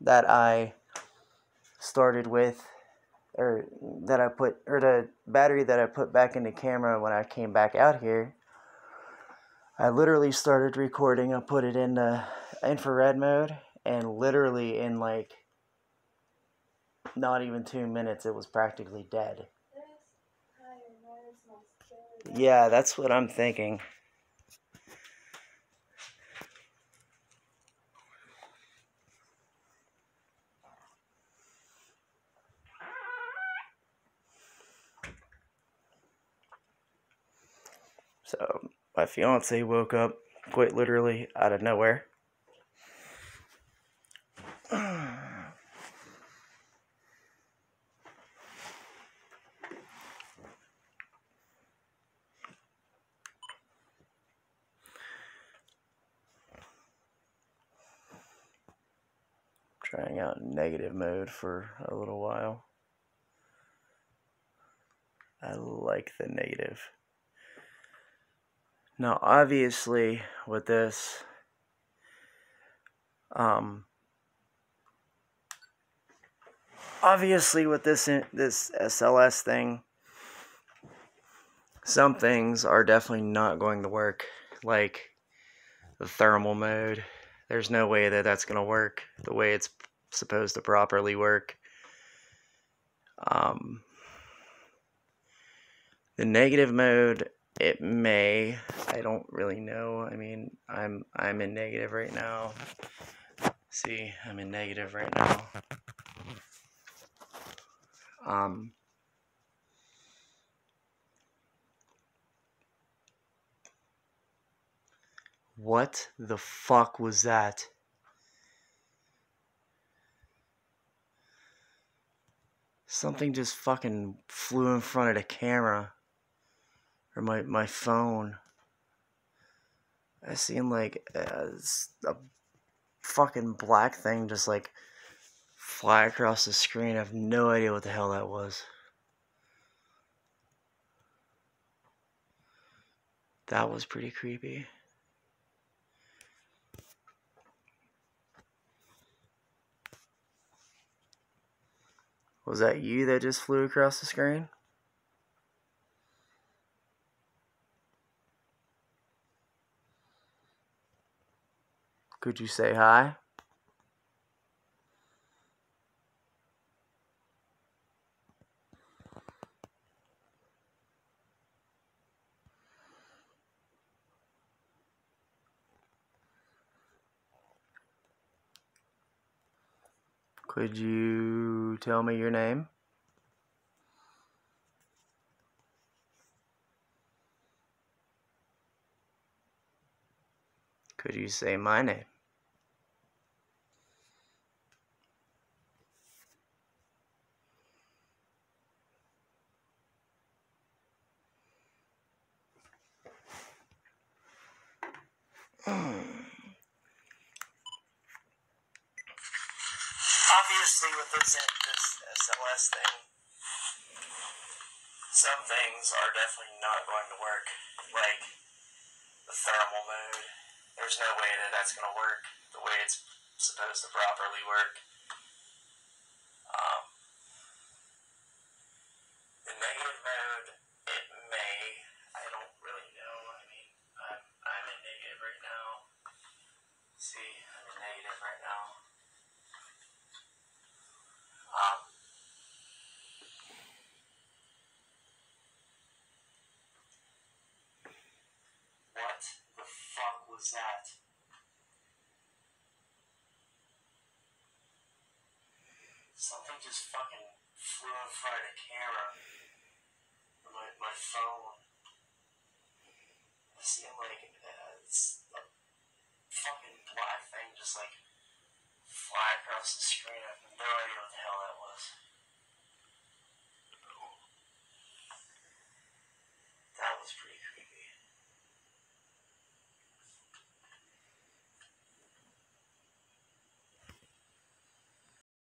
that I started with, or that I put, or the battery that I put back in the camera when I came back out here, I literally started recording. I put it in the infrared mode, and literally in like not even two minutes, it was practically dead. Yeah, that's what I'm thinking. So, my fiance woke up quite literally out of nowhere. Trying out negative mode for a little while. I like the negative. Now, obviously, with this, um, obviously with this this SLS thing, some things are definitely not going to work, like the thermal mode. There's no way that that's going to work the way it's supposed to properly work. Um, the negative mode it may. I don't really know. I mean, I'm I'm in negative right now. See, I'm in negative right now. Um What the fuck was that? Something just fucking flew in front of the camera or my my phone. I seen like a, a fucking black thing just like fly across the screen. I have no idea what the hell that was. That was pretty creepy. Was that you that just flew across the screen? Could you say hi? Could you tell me your name? Could you say my name? Obviously, with this, this SLS thing, some things are definitely not going to work. Like the thermal mode. There's no way that that's going to work the way it's supposed to properly work. Um, the negative mode, it may. I don't really know. I mean, I'm, I'm in negative right now. See, I'm in negative right now. Um, what the fuck was that? Something just fucking flew in front of the camera. My, my phone. I see him like uh, it's a fucking black thing just like fly across the screen. I have no idea what the hell that was.